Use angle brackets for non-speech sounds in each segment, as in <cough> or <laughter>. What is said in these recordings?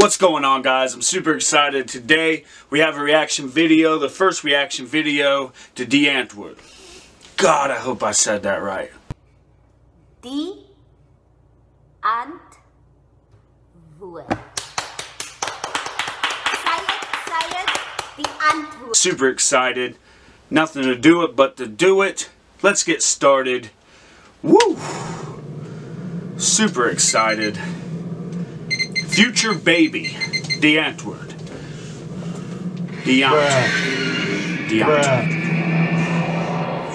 What's going on guys? I'm super excited. Today we have a reaction video, the first reaction video to D Antwoord. God, I hope I said that right. D Ant Wood. Say it, say it. The Antwoord. Super excited. Nothing to do it but to do it. Let's get started. Woo! Super excited. Future Baby, D Antwoord. D Antwoord. D Antwoord.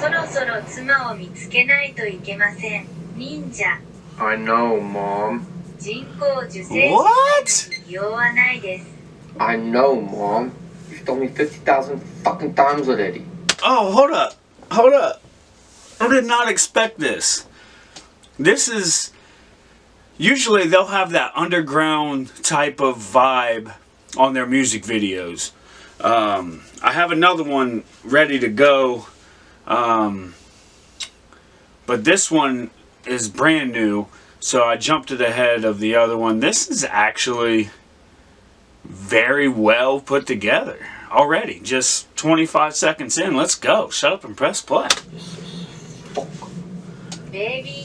そろそろ妻を見つけないといけません忍者 I know, Mom. 人工授精 What? 子に利用はないです I know, Mom. You've told me 50,000 fucking times already. Oh, hold up. Hold up. I did not expect this. This is. Usually they'll have that underground type of vibe on their music videos. Um, I have another one ready to go. Um, but this one is brand new. So I jumped ahead of the other one. This is actually very well put together already. Just 25 seconds in. Let's go. Shut up and press play. ベ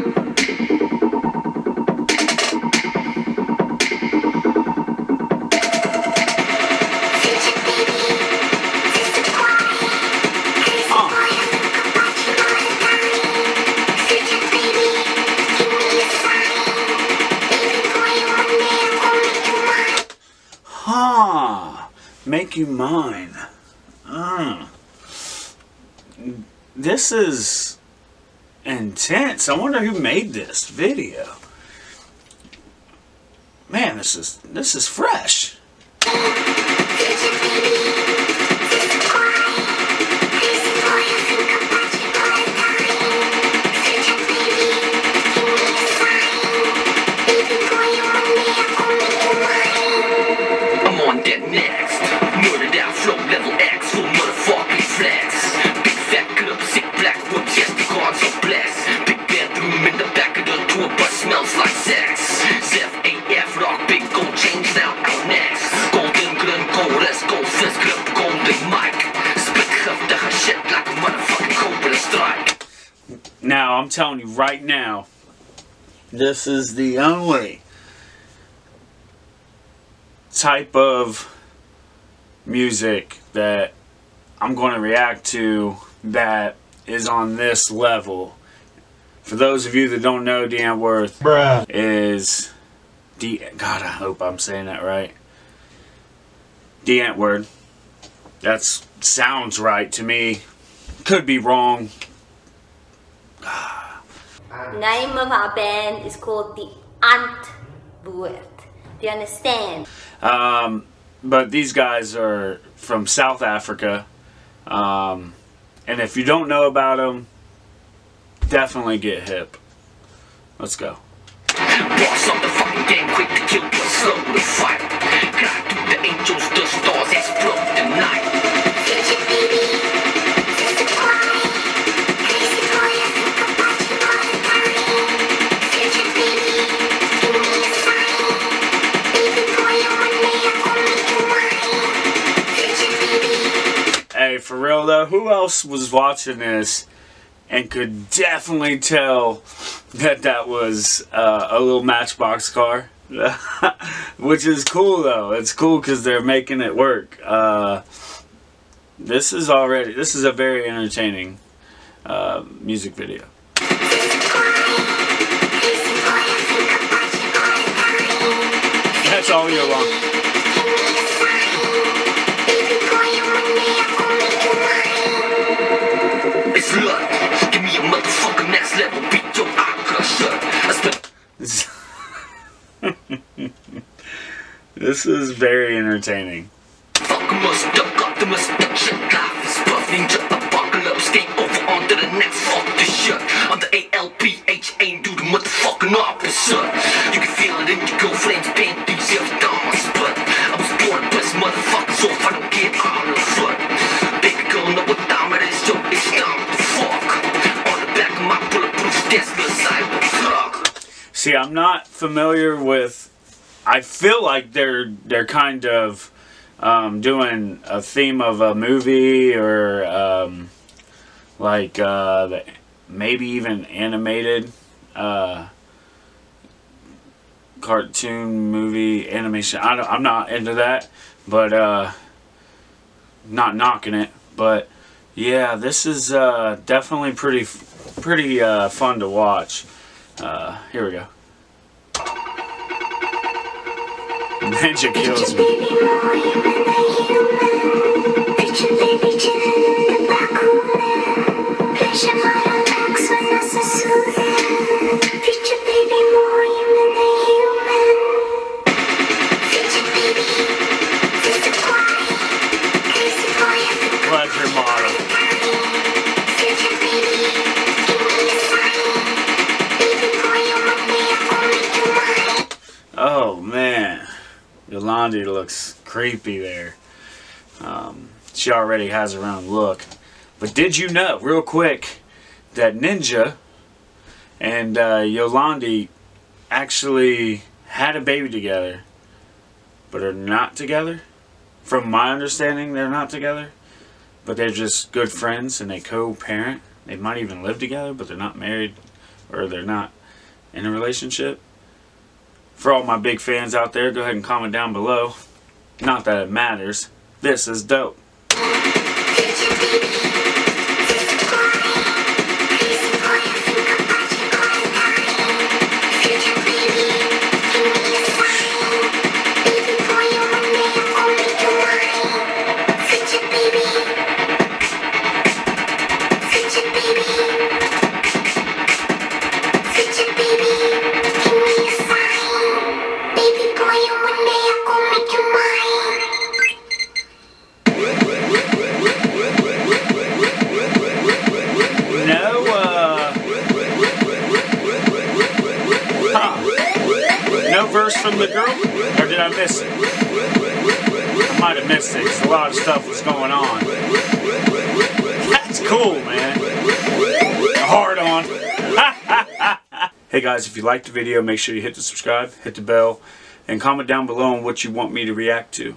Make you mine. Mm. This is intense. I wonder who made this video. Man, this is this is fresh. I'm telling you right now, this is the only type of music that I'm going to react to that is on this level. For those of you that don't know, Dan Worth Bruh. is D. God, I hope I'm saying that right. D. Antwoord. That's sounds right to me. Could be wrong. Name of our band is called the Antwoord. Do you understand? Um, but these guys are from South Africa. Um, and if you don't know about them, definitely get hip. Let's go. Boss up the fucking game, quick to kill, but slow to fight. Cry through the angels, the stars explode for real though, who else was watching this and could definitely tell that that was uh, a little Matchbox car? <laughs> Which is cool though. It's cool because they're making it work. Uh, this is already, this is a very entertaining uh, music video. That's all year long. Luck. Give me a motherfucking next level beat, yo, I crusher. <laughs> This is very entertaining. fucking must duck up the mustache. Life is rough, ninja apocalypse. Game over on the next fuck this shit. I'm the ALPH, ain't do the motherfucking opposite. You can feel it in your girlfriend's See, I'm not familiar with. I feel like they're they're kind of um, doing a theme of a movie or um, like uh, maybe even animated uh, cartoon movie animation. I I'm not into that, but uh, not knocking it. But yeah, this is uh, definitely pretty pretty uh, fun to watch. Uh, here we go. Ninja kills me. Looks creepy there. Um, she already has her own look. But did you know, real quick, that Ninja and uh, Yolandi actually had a baby together, but are not together? From my understanding, they're not together, but they're just good friends and they co-parent. They might even live together, but they're not married or they're not in a relationship. For all my big fans out there, go ahead and comment down below. Not that it matters. This is dope. I miss it? I might have missed it, 'cause a lot of stuff was going on. That's cool, man. Hard on. <laughs> hey guys, if you liked the video, make sure you hit the subscribe, hit the bell, and comment down below on what you want me to react to.